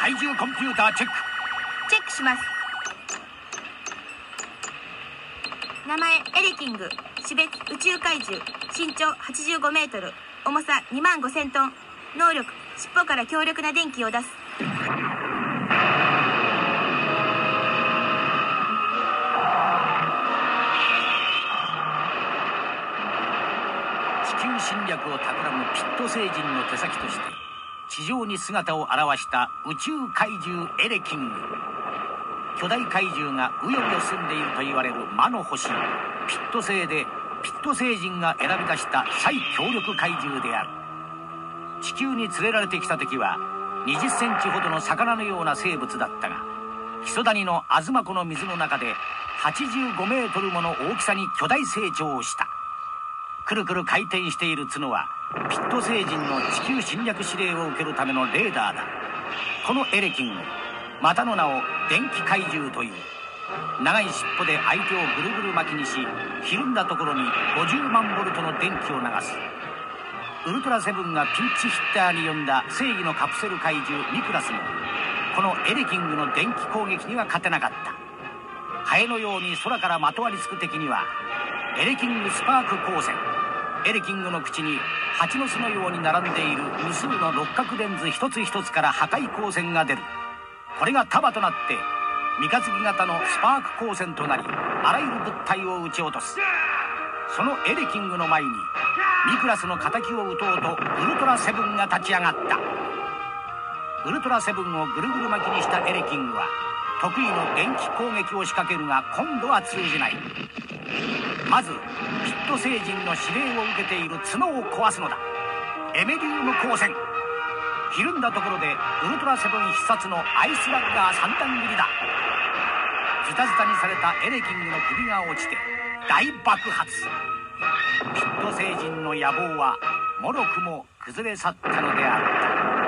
怪獣コンピューターチェック。チェックします。名前エレキング。種別宇宙怪獣。身長85メートル。重さ2万5000トン。能力尻尾から強力な電気を出す。地球侵略を企むピット星人の手先として地上に姿を現した宇宙怪獣エレキン。グ巨大怪獣がうようよ住んでいると言われる魔の星。ピット星でピット星人が選び出した最強力怪獣である。地球に連れられてきた時は20センチほどの魚のような生物だったが木曽谷の東湖の水の中で85メートルもの大きさに巨大成長した。くるくる回転している角はピット星人の地球侵略指令を受けるためのレーダーだ。このエレキングまたの名を電気怪獣という長い尻尾で相手をぐるぐる巻きにしひるんだところに50万ボルトの電気を流す。ウルトラセブンがピンチヒッターに呼んだ正義のカプセル怪獣ニクラスもこのエレキングの電気攻撃には勝てなかった。ハエのように空からまとわりつく敵にはエレキングスパーク光線。エレキングの口に蜂の巣のように並んでいる無数の六角レンズ一つ一つから破壊光線が出る。これが束となって三日月型のスパーク光線となりあらゆる物体を撃ち落とす。そのエレキングの前にニクラスの敵を撃とうとウルトラセブンが立ち上がった。ウルトラセブンをぐるぐる巻きにしたエレキングは得意の電気攻撃を仕掛けるが今度は通じない。まずピット星人の指令を受けている角を壊すのだ。エメリウム光線。ひるんだところでウルトラセブン必殺のアイスラッガー三段切りだ。ズタズタにされたエレキングの首が落ちて大爆発。ピット星人の野望はもろくも崩れ去ったのであった